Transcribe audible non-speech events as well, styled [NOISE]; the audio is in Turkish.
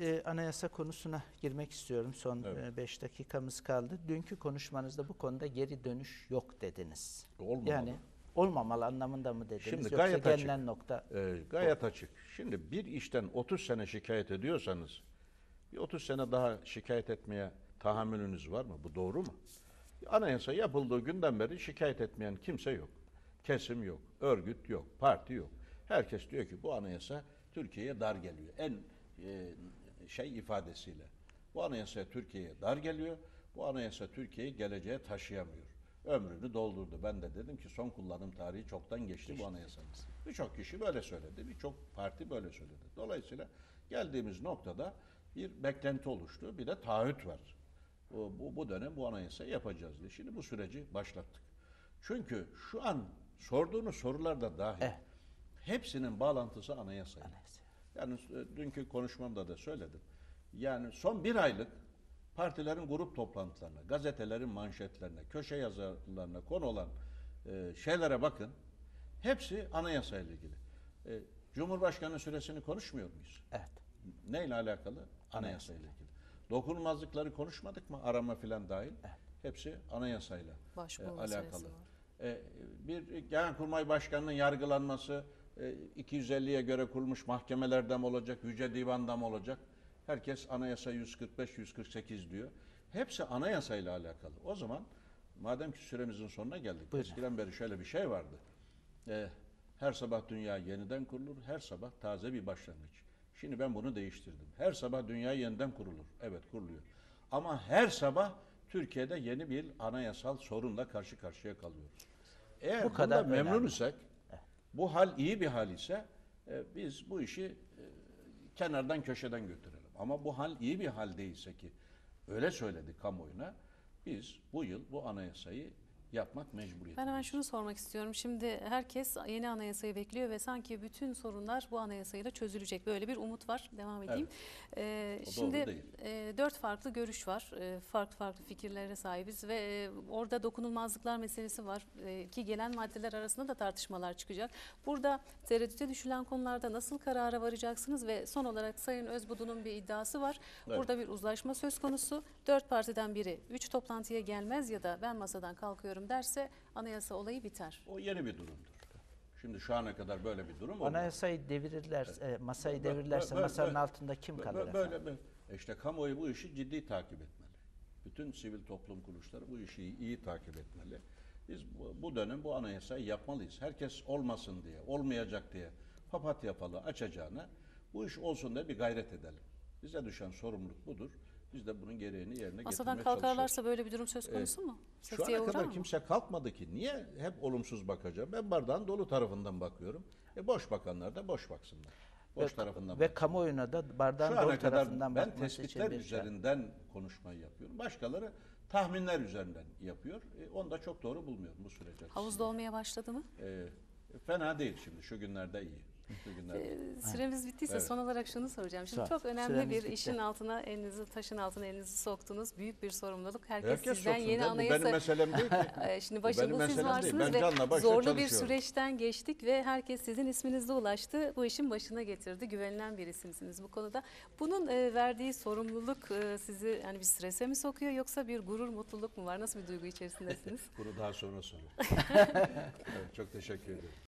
e, anayasa konusuna girmek istiyorum. Son Evet. 5 dakikamız kaldı. Dünkü konuşmanızda bu konuda geri dönüş yok dediniz. Olmamalı. Yani olmamalı anlamında mı dediniz? Şimdi Yoksa gayet açık. gelinen nokta Ee, gayet açık. Şimdi bir işten 30 sene şikayet ediyorsanız bir 30 sene daha şikayet etmeye tahammülünüz var mı? Bu doğru mu? Anayasa yapıldığı günden beri şikayet etmeyen kimse yok. Kesim yok, örgüt yok, parti yok. Herkes diyor ki bu anayasa Türkiye'ye dar geliyor. En e, şey ifadesiyle. Bu anayasa Türkiye'ye dar geliyor. Bu anayasa Türkiye'yi geleceğe taşıyamıyor. Ömrünü doldurdu. Ben de dedim ki son kullanım tarihi çoktan geçti bu anayasamız. Birçok kişi böyle söyledi. Birçok parti böyle söyledi. Dolayısıyla geldiğimiz noktada bir beklenti oluştu. Bir de taahhüt var. Bu, bu, bu dönem bu anayasayı yapacağız diye. Şimdi bu süreci başlattık. Çünkü şu an sorduğunuz sorularda dahi Evet. hepsinin bağlantısı anayasayla. Anayasa. Yani e, dünkü konuşmamda da söyledim. Yani son bir aylık partilerin grup toplantılarına, gazetelerin manşetlerine, köşe yazarlarına konu olan e, şeylere bakın. Hepsi anayasayla ilgili. E, Cumhurbaşkanı süresini konuşmuyor muyuz? evet. Neyle alakalı? Anayasayla ilgili. Dokunulmazlıkları konuşmadık mı? Arama filan dahil. Hepsi anayasayla e, alakalı. var. E, bir Genelkurmay Başkanı'nın yargılanması 250'ye göre kurulmuş mahkemelerden mi olacak, Yüce Divan'dan mı olacak? Herkes anayasa 145-148 diyor. Hepsi anayasayla alakalı. O zaman madem ki süremizin sonuna geldik. Buyurun. Eskiden beri şöyle bir şey vardı. E, her sabah dünya yeniden kurulur, her sabah taze bir başlangıç. Şimdi ben bunu değiştirdim. Her sabah dünya yeniden kurulur. Evet kuruluyor. Ama her sabah Türkiye'de yeni bir anayasal sorunla karşı karşıya kalıyoruz. Eğer Bu kadar memnun isek, bu hal iyi bir hal ise e, biz bu işi e, kenardan köşeden götürelim. Ama bu hal iyi bir hal değilse ki öyle söyledi kamuoyuna biz bu yıl bu anayasayı yapmak mecburiyetindeyiz. Ben hemen şunu sormak istiyorum. Şimdi herkes yeni anayasayı bekliyor ve sanki bütün sorunlar bu anayasayla çözülecek. Böyle bir umut var. Devam edeyim. Ee, O doğru şimdi değil. e, dört farklı görüş var. E, farklı farklı fikirlere sahibiz ve e, orada dokunulmazlıklar meselesi var. E, ki gelen maddeler arasında da tartışmalar çıkacak. Burada tereddüte düşülen konularda nasıl karara varacaksınız ve son olarak Sayın Özbudu'nun bir iddiası var. Evet. Burada bir uzlaşma söz konusu. Dört partiden biri üç toplantıya gelmez ya da ben masadan kalkıyorum derse anayasa olayı biter. O yeni bir durumdur. Şimdi şu ana kadar böyle bir durum olmadı. Anayasayı devirirler, e, masayı devirirlerse bö- bö- masanın bö- altında kim bö- kalır efendim? Böyle böyle. İşte kamuoyu bu işi ciddi takip etmeli. Bütün sivil toplum kuruluşları bu işi iyi takip etmeli. Biz bu, bu dönem bu anayasayı yapmalıyız. Herkes olmasın diye, olmayacak diye papatya falı açacağına bu iş olsun diye bir gayret edelim. Bize düşen sorumluluk budur. Biz de bunun gereğini yerine Masadan getirmeye çalışıyoruz. kalkarlarsa böyle bir durum söz konusu mu? Şu Sekteye ana uğrar kadar mı? kimse kalkmadı ki. Niye hep olumsuz bakacağım? Ben bardağın dolu tarafından bakıyorum. E boş bakanlar da boş baksınlar. Boş tarafından Ve kamuoyuna da bardağın Şu dolu ana kadar tarafından ben bakması için tespitler bir şart. üzerinden konuşmayı yapıyorum. Başkaları tahminler üzerinden yapıyor. E, onu da çok doğru bulmuyorum bu süreç açısından. Havuz dolmaya başladı mı? E, fena değil şimdi. Şu günlerde iyi. Ee, Süremiz bittiyse Evet. son olarak şunu soracağım. Şimdi Sor. çok önemli Süremiz bir bitti. işin altına elinizi, taşın altına elinizi soktunuz. Büyük bir sorumluluk. Herkes, Herkes sizden soksun yeni anayasa... benim meselem değil ki. [LAUGHS] Şimdi başında siz varsınız Ben canla ve zorlu bir süreçten geçtik ve herkes sizin isminizle ulaştı. Bu işin başına getirdi. Güvenilen bir isimsiniz bu konuda. Bunun e, verdiği sorumluluk e, sizi yani bir strese mi sokuyor yoksa bir gurur, mutluluk mu var? Nasıl bir duygu içerisindesiniz? [LAUGHS] Bunu daha sonra sorun. [LAUGHS] evet, çok teşekkür ederim.